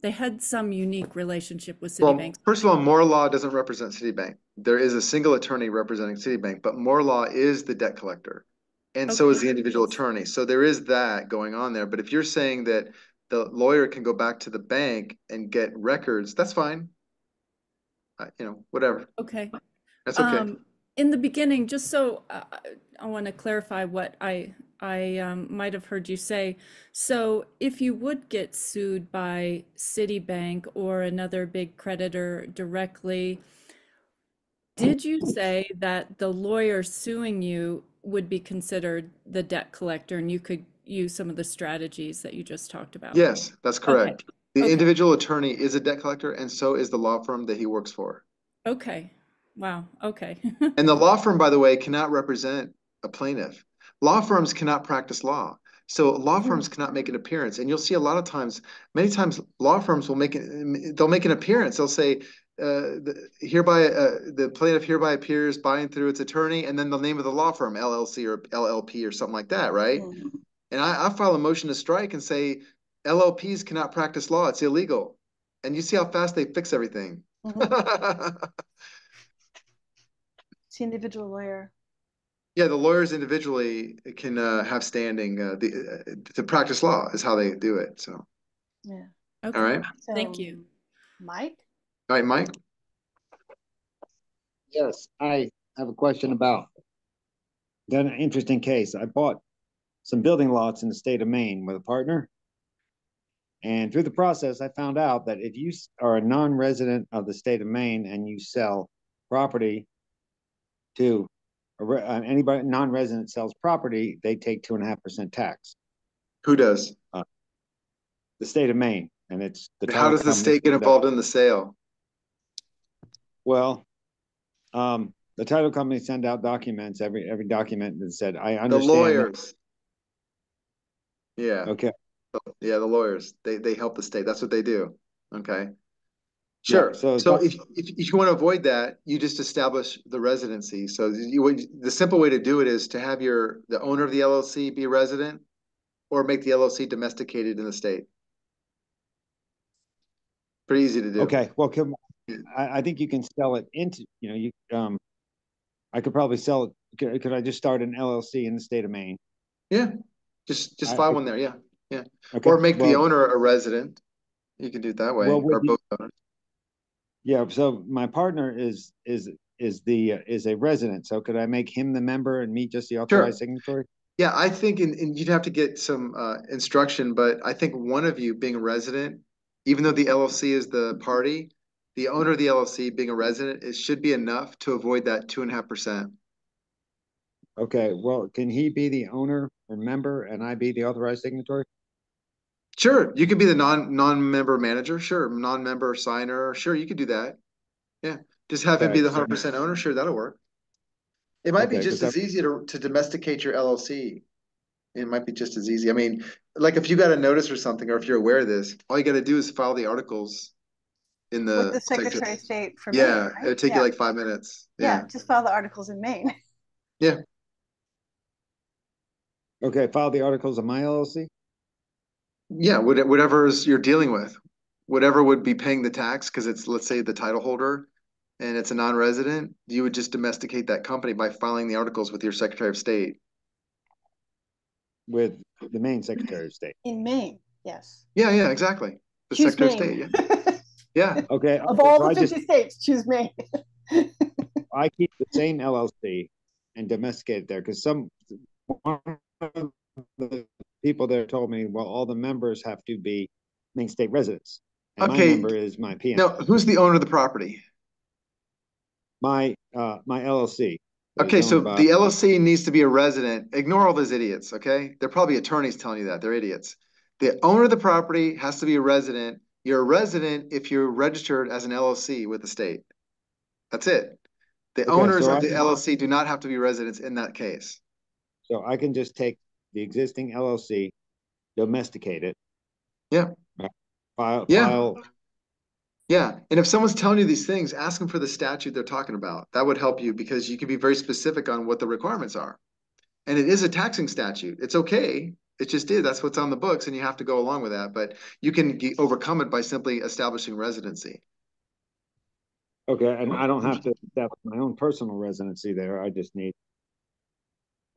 S5: they had some unique relationship with Citibank.
S1: Well, first of all, Moore Law doesn't represent Citibank. There is a single attorney representing Citibank, but Moore Law is the debt collector. And so is the individual attorney. So there is that going on there. But if you're saying that the lawyer can go back to the bank and get records, that's fine. Uh, you know, whatever.
S5: Okay.
S1: That's okay.
S5: Um, in the beginning, just so uh, I want to clarify what I I um, might have heard you say. So, if you would get sued by Citibank or another big creditor directly, did you say that the lawyer suing you would be considered the debt collector and you could use some of the strategies that you just talked about?
S1: Yes, that's correct. The
S5: Okay.
S1: individual attorney is a debt collector, and so is the law firm that he works for.
S5: Okay. Wow. Okay.
S1: And the law firm, by the way, cannot represent a plaintiff. Law firms cannot practice law. So law firms cannot make an appearance. And you'll see a lot of times, many times law firms will make it, they'll make an appearance. They'll say, uh, the, hereby, uh, the plaintiff hereby appears by and through its attorney, and then the name of the law firm, LLC or LLP or something like that, right?
S4: Mhm.
S1: And I, I file a motion to strike and say, LLPs cannot practice law. It's illegal. And you see how fast they fix everything.
S4: Mhm. It's the individual lawyer.
S1: Yeah, the lawyers individually can uh, have standing uh, the uh, to practice law is how they do it. So,
S4: Yeah.
S1: all
S5: Okay.
S1: right,
S5: Thank you.
S4: Mike?
S1: all right, Mike.
S6: Yes, I have a question about got an interesting case. I bought some building lots in the state of Maine with a partner. And through the process, I found out that if you are a non-resident of the state of Maine and you sell property to a re- uh, anybody, non-resident sells property, they take two and a half percent tax.
S1: Who does?
S6: The state of Maine, and it's the.
S1: How does the state get involved in the sale?
S6: Well, um, the title company send out documents, every, every document that said, I
S1: The
S6: understand. that-
S1: lawyers. Yeah,
S6: Okay,
S1: yeah, the lawyers. They they help the state. That's what they do. Okay. Sure.
S6: so
S1: So if, if if you want to avoid that, you just establish the residency. So you would, the simple way to do it is to have your, the owner of the LLC be a resident or make the LLC domesticated in the state. Pretty easy to do.
S6: okay, well, can, I, I think you can sell it into, you know, you, um, I could probably sell it, could, could I just start an LLC in the state of Maine?
S1: Yeah, just, just
S6: I-
S1: file one there, yeah.
S6: Okay,
S1: Or make the owner a resident. You can do it that way,
S6: Well,
S1: or both owners.
S6: Yeah, so my partner is, is, is the, uh, is a resident, so could I make him the member and me just the authorized signatory?
S1: Yeah, I think, and, and you'd have to get some, uh, instruction, but I think one of you being a resident, even though the LLC is the party, the owner of the LLC being a resident, it should be enough to avoid that two and a half percent.
S6: Okay, well, can he be the owner member and I be the authorized signatory?
S1: Sure, you could be the non, non-member manager, sure, non-member signer, sure, you could do that. Yeah, just have him be the hundred percent owner, sure, that'll work. It might be
S6: Okay,
S1: just
S6: 'cause
S1: as easy to, to domesticate your LLC. It might be just as easy. I mean, like if you got a notice or something, or if you're aware of this, all you gotta do is file the articles in the.
S4: With the Secretary
S1: Secretary-
S4: of State for Maine,
S1: Yeah,
S4: right?
S1: it'll take you
S4: Yeah.
S1: like five minutes.
S4: Yeah,
S1: Yeah,
S4: just file the articles in Maine.
S6: Okay, file the articles of my LLC?
S1: yeah, whate- whatever's you're dealing with, whatever would be paying the tax, because it's, let's say, the title holder. And it's a non-resident, you would just domesticate that company by filing the articles with your Secretary of State.
S6: With the Maine Secretary of State.
S4: In Maine, yes.
S1: Yeah, yeah, exactly. The
S4: Choose
S1: Secretary of State,
S4: Maine.
S1: yeah. Yeah,
S6: Okay.
S4: Uh, of
S6: okay,
S4: all
S6: so
S4: the
S6: I just,
S4: fifty states, choose Maine.
S6: I keep the same LLC and domesticate it there, because some, one of the people there told me, well, all the members have to be Maine State residents. And my
S1: Okay.
S6: member is my PM,
S1: now, who's the owner of the property?
S6: my, uh, my LLC.
S1: Okay, so
S6: by-
S1: the LLC needs to be a resident. Ignore all those idiots, okay? They're probably attorneys telling you that. They're idiots. The owner of the property has to be a resident. You're a resident if you're registered as an LLC with the state. That's it. The
S6: Okay,
S1: owners
S6: so
S1: of the
S6: I-
S1: LLC do not have to be residents in that case.
S6: So I can just take the existing LLC, domesticate it.
S1: Yeah.
S6: File,
S1: Yeah.
S6: file,
S1: Yeah, and if someone's telling you these things, ask them for the statute they're talking about. That would help you because you can be very specific on what the requirements are. And it is a taxing statute. It's okay. It just is. That's what's on the books and you have to go along with that, but you can overcome it by simply establishing residency.
S6: okay, and I don't have to establish my own personal residency there, I just need,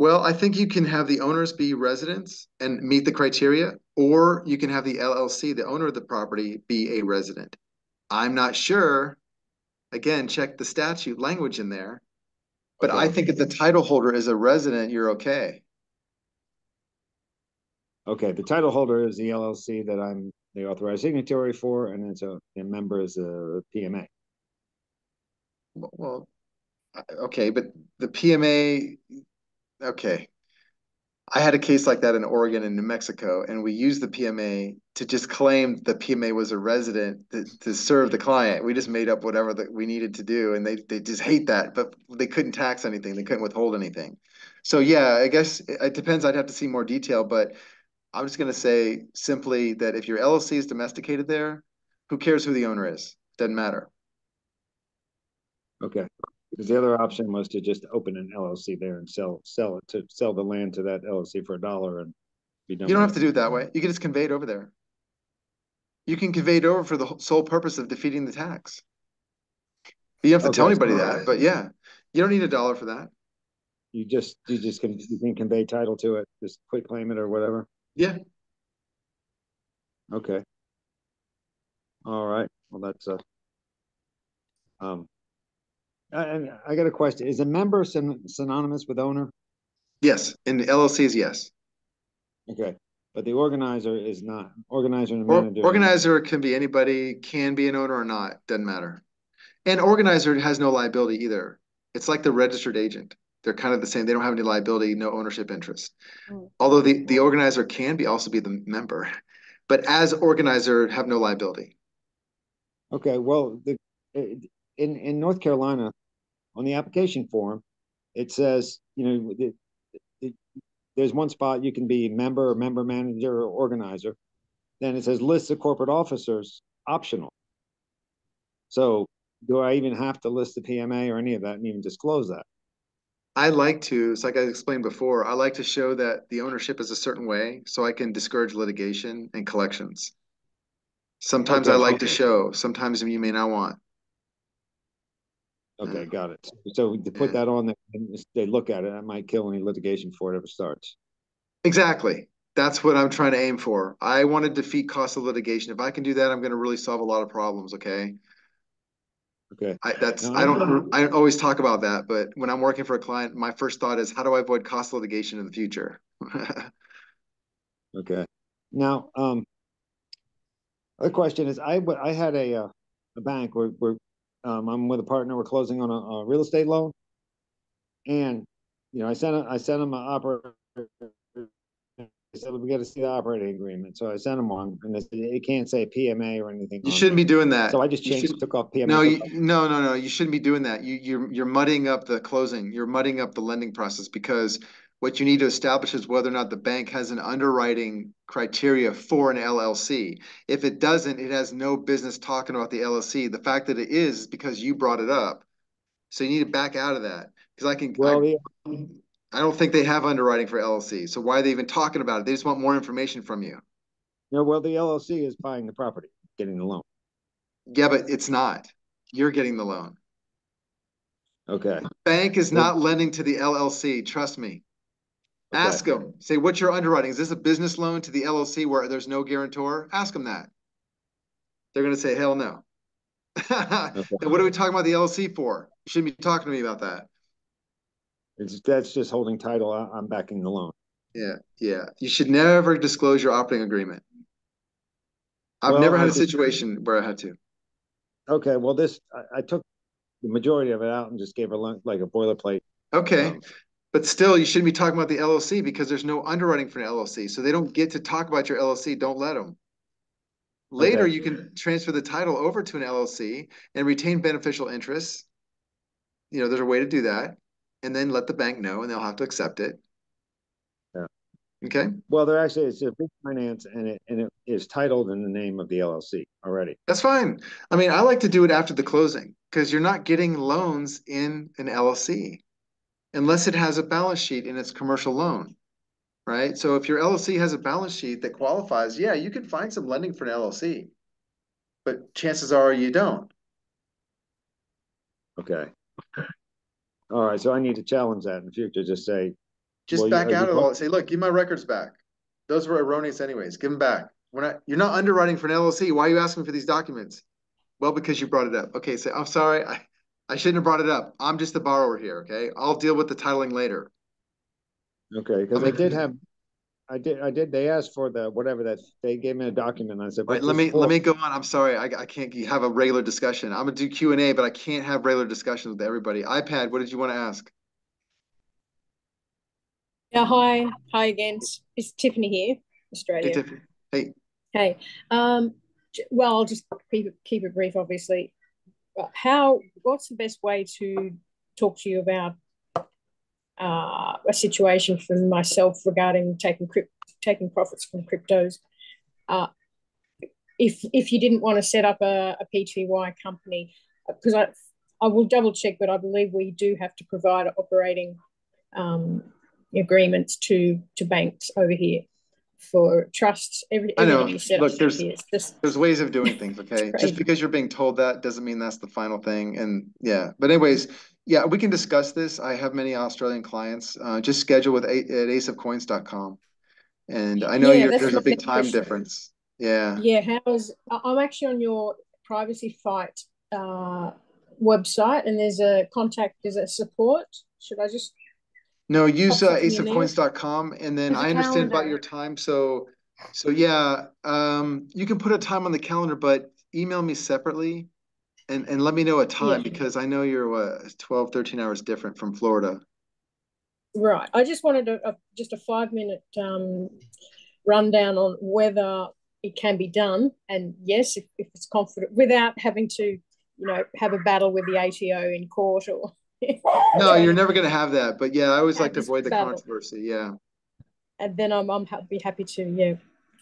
S1: Well, I think you can have the owners be residents and meet the criteria, or you can have the LLC, the owner of the property, be a resident. I'm not sure. Again, check the statute language in there. But I think if the title holder is a resident, you're okay.
S6: okay, the title holder is the LLC that I'm the authorized signatory for, and it's a, member is a PMA.
S1: Well- Well, I- okay, but the PMA, okay. I had a case like that in Oregon and New Mexico, and we used the PMA to just claim the PMA was a resident to, to serve the client. We just made up whatever that we needed to do, and they, they just hate that, but they couldn't tax anything, they couldn't withhold anything. So yeah, I guess it, depends, I'd have to see more detail, but I'm just gonna say simply that if your LLC is domesticated there, who cares who the owner is? Doesn't matter.
S6: Okay, because the other option was to just open an LLC there and sell, sell it, to sell the land to that LLC for a dollar and be done.
S1: You don't
S6: with
S1: have to do it that way. You can just convey it over there. You can convey it over for the sole purpose of defeating the tax. You don't have to tell
S6: Okay.
S1: anybody that, but yeah, you don't need a dollar for that.
S6: You just, you just can, you can convey title to it, just quit claim it or whatever.
S1: Yeah,
S6: Okay. All right, well, that's uh Um. And I got a question, is a member syn- synonymous with owner?
S1: yes, in the LLCs, yes.
S6: Okay, but the organizer is not, organizer and
S1: Or,
S6: manager.
S1: organizer can be anybody, can be an owner or not, doesn't matter. And organizer has no liability either. It's like the registered agent. They're kind of the same. They don't have any liability, no ownership interest.
S4: Mm.
S1: Although the, the organizer can be also be the member, but as organizer have no liability.
S6: Okay, well, the, in, in North Carolina, on the application form, it says, you know, the, the, there's one spot you can be member, or member manager, or organizer. Then it says list of corporate officers, optional. So do I even have to list the PMA or any of that and even disclose that?
S1: I like to, it's like I explained before, I like to show that the ownership is a certain way so I can discourage litigation and collections. Sometimes I like to show, sometimes you may not want.
S6: Okay, got it. So to put that on there, and they look at it, I might kill any litigation before it ever starts.
S1: Exactly. That's what I'm trying to aim for. I want to defeat cost of litigation. If I can do that, I'm going to really solve a lot of problems, okay?
S6: Okay,
S1: I, that's,
S6: No,
S1: I don't, I don't always talk about that, but when I'm working for a client, my first thought is, how do I avoid cost of litigation in the future?
S6: okay. Now, um, The question is, I I had a, uh, a bank where, where, um, I'm with a partner, we're closing on a, a real estate loan. And, you know, I sent, a- I sent them an operator. I said, we gotta see the operating agreement, so I sent them one, and it, it can't say PMA or anything.
S1: You shouldn't be doing that.
S6: So I just changed, took off PMA.
S1: No, you, no, no, no, you shouldn't be doing that. You, you're, you're muddying up the closing. You're muddying up the lending process because what you need to establish is whether or not the bank has an underwriting criteria for an LLC. If it doesn't, it has no business talking about the LLC. The fact that it is, is because you brought it up. So you need to back out of that, because I can,
S6: Well,
S1: I,
S6: yeah,
S1: I don't think they have underwriting for LLC. So why are they even talking about it? They just want more information from you.
S6: no, well, the LLC is buying the property, getting the loan.
S1: Yeah, but it's not. You're getting the loan.
S6: Okay,
S1: Bank is not lending to the LLC, trust me.
S6: Okay.
S1: Ask them, say, what's your underwriting? Is this a business loan to the LLC where there's no guarantor? Ask them that. They're gonna say, hell no. Then what are we talking about the LLC for? You shouldn't be talking to me about that.
S6: it's, that's just holding title, I, I'm backing the loan.
S1: Yeah, yeah. You should never disclose your operating agreement. I've
S6: Well,
S1: never had
S6: I
S1: a
S6: just-
S1: situation where I had to.
S6: Okay, well, this, I, I took the majority of it out and just gave her lo- like a boilerplate.
S1: Okay,
S6: Um,
S1: but still, you shouldn't be talking about the LLC because there's no underwriting for an LLC, so they don't get to talk about your LLC. Don't let them. Later,
S6: Okay.
S1: you can transfer the title over to an LLC and retain beneficial interests. You know, there's a way to do that, and then let the bank know, and they'll have to accept it.
S6: Yeah.
S1: Okay,
S6: Well, there actually, it's a big finance and it, and it is titled in the name of the LLC already.
S1: that's fine. I mean, I like to do it after the closing because you're not getting loans in an LLC unless it has a balance sheet in its commercial loan. Right? So if your LLC has a balance sheet that qualifies, yeah, you can find some lending for an LLC. But chances are you don't.
S6: Okay. All right, so I need to challenge that in the future, just say,
S1: Just
S6: Well,
S1: back
S6: you
S1: out of all, say, look, give my records back. Those were erroneous anyways. Give them back. We're not, you're not underwriting for an LLC. Why are you asking for these documents? Well, because you brought it up. Okay, say, I'm sorry, I, I shouldn't have brought it up. I'm just the borrower here, okay? I'll deal with the titling later.
S6: okay, because
S1: I'll
S6: did have, I did, I did, they asked for the, whatever that, they gave me a document, and I said.
S1: Wait, let me, let me go on. I'm sorry, I, I can't have a regular discussion. I'm gonna do Q and A, but I can't have regular discussions with everybody. iPad, what did you want to ask?
S7: Yeah, hi, hi again. It's, it's Tiffany here,
S1: Hey,
S7: Australia.
S1: Tiffany. Hey,
S7: Hey, um, well, I'll just keep it keep it brief, obviously. Uh, How, what's the best way to talk to you about uh, a situation for myself regarding taking crypt, taking profits from cryptos? Uh, if if you didn't want to set up a, a PTY company, because I I will double check, but I believe we do have to provide operating um, agreements to to banks over here for trust. Every,
S1: I know. Look, there's-
S7: just
S1: there's ways of doing things, okay? Just because you're being told that doesn't mean that's the final thing. And yeah, but anyways, yeah, we can discuss this. I have many Australian clients. Uh, just schedule with a- at aceofcoins.com. And I know
S7: Yeah,
S1: you're, there's a big time
S7: question.
S1: difference. Yeah.
S7: Yeah, how's I'm actually on your privacy fight uh, website, and there's a contact, there's a support. Should I just?
S1: No, use uh,
S7: Pop something in there.
S1: aceofcoins.com and then
S7: There's
S1: I understand about your time. So, so yeah, um, you can put a time on the calendar, but email me separately and, and let me know a time
S7: Yeah.
S1: because I know you're what, 12, 13 hours different from Florida.
S7: Right. I just wanted a, a just a five minute um, rundown on whether it can be done, and yes, if, if it's confident, without having to, you know, have a battle with the ATO in court or.
S1: No, you're never going to have that. But yeah, I always
S7: Yeah,
S1: like to avoid the controversy. Yeah.
S7: And then I'm I'm ha- be happy to yeah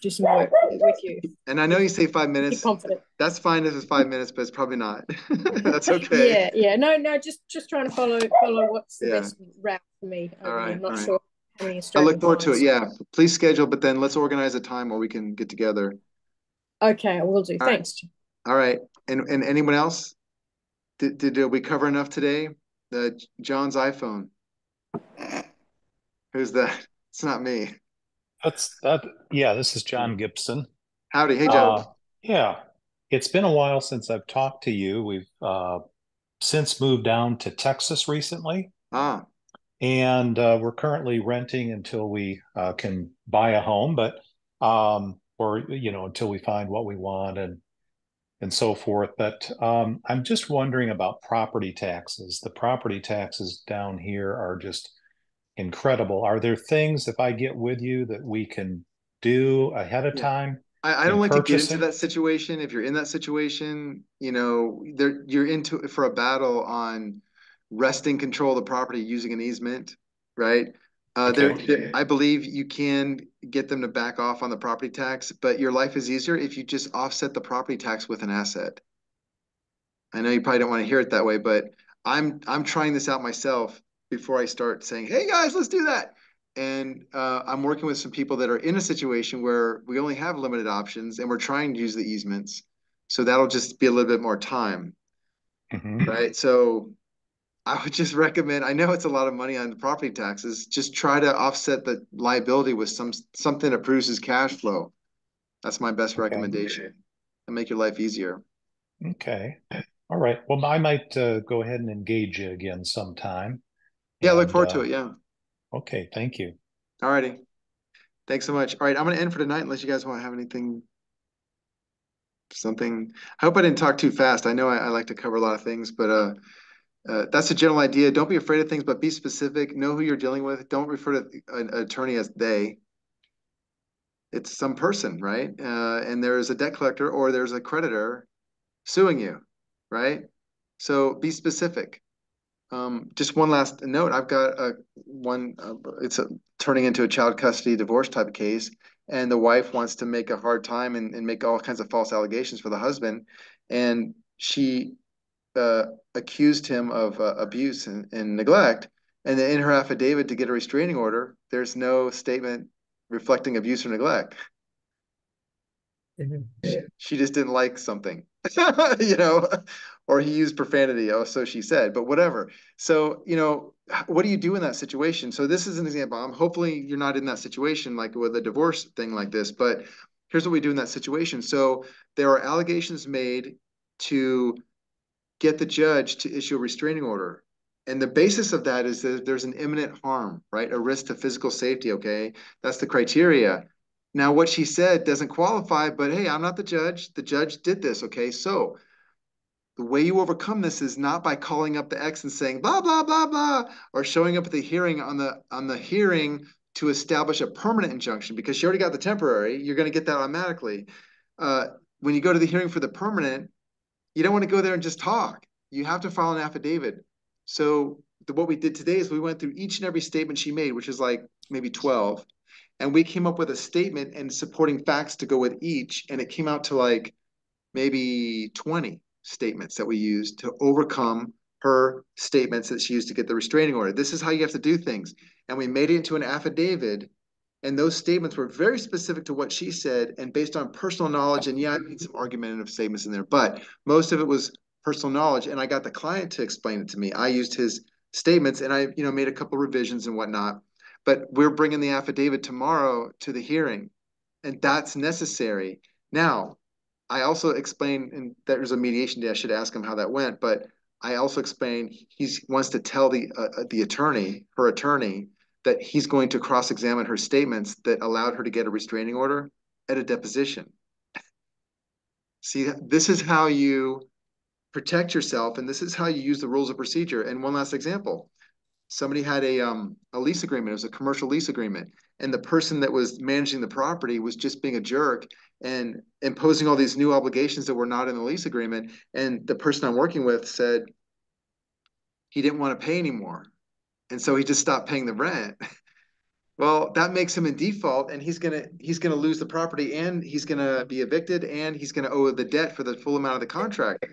S7: do some work with you.
S1: And I know you say five
S7: Be
S1: minutes.
S7: confident.
S1: That's fine if it's five minutes, but it's probably not. That's okay.
S7: Yeah, yeah. No, no, just just trying to follow follow what's the
S1: Yeah.
S7: best route for me.
S1: All
S7: I'm not
S1: right.
S7: sure
S1: I look forward to it. Yeah. Please schedule, but then let's organize a time where we can get together.
S7: Okay, I will do.
S1: All right.
S7: Thanks.
S1: All right. And, and anyone else? Did, did uh, we cover enough today? The John's iPhone. Who's that? It's not me.
S8: That's that. Yeah, this is John Gibson.
S1: Howdy. Hey, John.
S8: Uh, yeah, it's been a while since I've talked to you. We've uh, since moved down to Texas recently,
S1: Ah,
S8: and uh, we're currently renting until we uh, can buy a home. But um, or, you know, until we find what we want and and so forth. But um, I'm just wondering about property taxes. The property taxes down here are just incredible. Are there things, if I get with you, that we can do ahead of
S1: Yeah.
S8: time?
S1: I, I don't like to get into that situation. If you're in that situation, you know, there, you're into it for a battle on wresting control of the property using an easement, right? Uh, there,
S8: Okay.
S1: there- I believe you can get them to back off on the property tax, but your life is easier if you just offset the property tax with an asset. I know you probably don't want to hear it that way, but I'm, I'm trying this out myself before I start saying, hey, guys, let's do that. And uh, I'm working with some people that are in a situation where we only have limited options and we're trying to use the easements. So that'll just be a little bit more time,
S8: Mhm.
S1: right? So I would just recommend, I know it's a lot of money on the property taxes, just try to offset the liability with some, something that produces cash flow. That's my best
S8: Okay.
S1: recommendation and make your life easier.
S8: Okay. All right. Well, I might uh, go ahead and engage you again sometime.
S1: Yeah, I look
S8: And,
S1: forward to
S8: uh,
S1: it. Yeah.
S8: Okay, thank you.
S1: Alrighty. Thanks so much. All right, I'm gonna end for tonight unless you guys want to have anything. Something, I hope I didn't talk too fast. I know I, I like to cover a lot of things, but uh, uh, that's a general idea. Don't be afraid of things, but be specific. Know who you're dealing with. Don't refer to an attorney as they. It's some person, right? Uh, and there's a debt collector or there's a creditor suing you, right? So be specific. Um, just one last note. I've got a one. Uh, it's a, turning into a child custody divorce type of case, and the wife wants to make a hard time and, and make all kinds of false allegations for the husband, and she uh, accused him of uh, abuse and, and neglect. And then in her affidavit to get a restraining order, there's no statement reflecting abuse or neglect. She just didn't like something, you know, or he used profanity. Oh, so she said, but whatever. So, you know, what do you do in that situation? So this is an example. I'm hopefully you're not in that situation like with a divorce thing like this, but here's what we do in that situation. So there are allegations made to get the judge to issue a restraining order. And the basis of that is that there's an imminent harm, right? A risk to physical safety, okay? That's the criteria. Now, what she said doesn't qualify, but hey, I'm not the judge. The judge did this, okay? So the way you overcome this is not by calling up the ex and saying blah blah blah blah or showing up at the hearing on the on the hearing to establish a permanent injunction because she already got the temporary. You're going to get that automatically. Uh, when you go to the hearing for the permanent, you don't want to go there and just talk. You have to file an affidavit. So the, what we did today is we went through each and every statement she made, which is like maybe 12, and we came up with a statement and supporting facts to go with each, and it came out to like maybe 20 statements that we used to overcome her statements that she used to get the restraining order. This is how you have to do things. And we made it into an affidavit. And those statements were very specific to what she said and based on personal knowledge. And yeah, I made some argumentative statements in there, but most of it was personal knowledge. And I got the client to explain it to me. I used his statements and I, you know, made a couple revisions and whatnot. But we're bringing the affidavit tomorrow to the hearing, and that's necessary. Now, I also explained, and that there's a mediation day. I should ask him how that went, but I also explained he wants to tell the uh, the attorney, her attorney, that he's going to cross-examine her statements that allowed her to get a restraining order at a deposition. See, this is how you protect yourself, and this is how you use the rules of procedure. And one last example. Somebody had a um a lease agreement, it was a commercial lease agreement, and the person that was managing the property was just being a jerk and imposing all these new obligations that were not in the lease agreement. And the person I'm working with said he didn't want to pay anymore. And so he just stopped paying the rent. Well, that makes him in default and he's gonna he's gonna lose the property and he's gonna be evicted and he's gonna owe the debt for the full amount of the contract.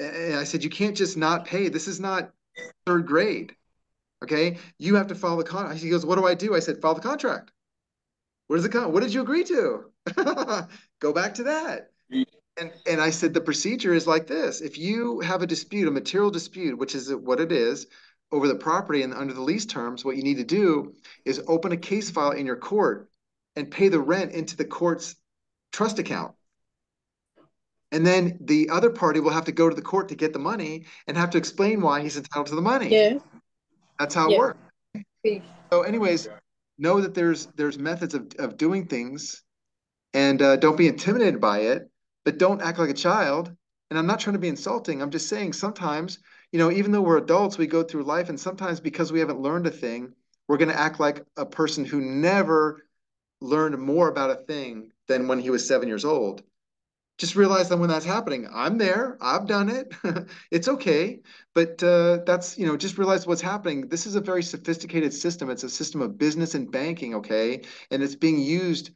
S1: And I said, you can't just not pay. This is not third grade. Okay, you have to follow the contract He goes, what do I do? I said, follow the contract. What is the con? What did you agree to? Go back to that. And and I said the procedure is like this: if you have a dispute, a material dispute, which is what it is, over the property and under the lease terms, what you need to do is open a case file in your court and pay the rent into the court's trust account. And then the other party will have to go to the court to get the money and have to explain why he's entitled to the money.
S7: Yeah.
S1: That's how it works. So anyways, know that there's there's methods of, of doing things And uh, don't be intimidated by it, but don't act like a child. And I'm not trying to be insulting. I'm just saying sometimes, you know, even though we're adults, we go through life, and sometimes because we haven't learned a thing, we're going to act like a person who never learned more about a thing than when he was seven years old. Just realize that when that's happening, I'm there, I've done it. it's okay. But uh, that's, you know, just realize what's happening. This is a very sophisticated system. It's a system of business and banking, okay? And it's being used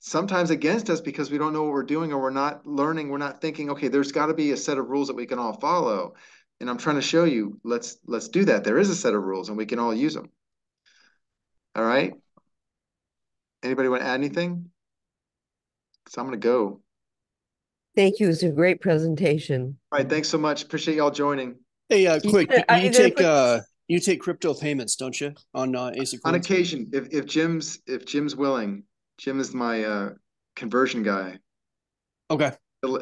S1: sometimes against us because we don't know what we're doing or we're not learning, we're not thinking, okay, there's got to be a set of rules that we can all follow. And I'm trying to show you, let's let's do that. There is a set of rules and we can all use them. All right. Anybody want to add anything? Because I'm going to go.
S9: Thank you. It's a great presentation.
S1: All right. Thanks so much. Appreciate y'all joining.
S10: Hey, uh,
S9: You
S10: quick,
S9: gonna-
S10: you
S9: you
S10: take,
S9: put-
S10: uh, you take crypto payments, don't you, on, uh, ASIC?
S1: On
S10: coins?
S1: occasion, if if Jim's if Jim's willing, Jim is my uh conversion guy.
S10: Okay,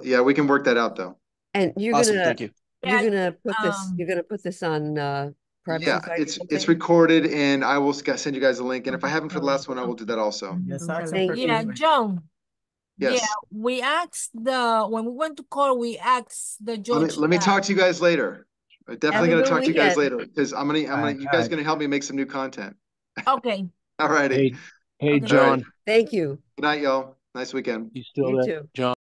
S1: Yeah, we can work that out though.
S9: And you're
S10: awesome,
S9: gonna,
S10: thank you.
S9: You're gonna put this,
S3: um,
S9: you're gonna put this on, uh, privacy
S1: Yeah,
S9: site
S1: it's it's recorded and I will send you guys a link. And if I haven't for the last one, I will do that also.
S2: Yes, that's
S9: Thank you.
S3: Yeah, John.
S1: Yes.
S3: Yeah, we asked the, when we went to court, we asked the
S1: Let me let me talk to you guys later. I'm definitely gonna talk to you guys later because I'm gonna I'm gonna
S2: Alright,
S1: you guys
S2: alright.
S1: gonna help me make some new content.
S3: Okay,
S1: All righty.
S10: Hey, hey,
S3: Okay.
S10: John,
S9: Thank you.
S1: Good night, y'all. Nice weekend.
S10: you still
S9: You
S10: there?
S9: too.
S10: John?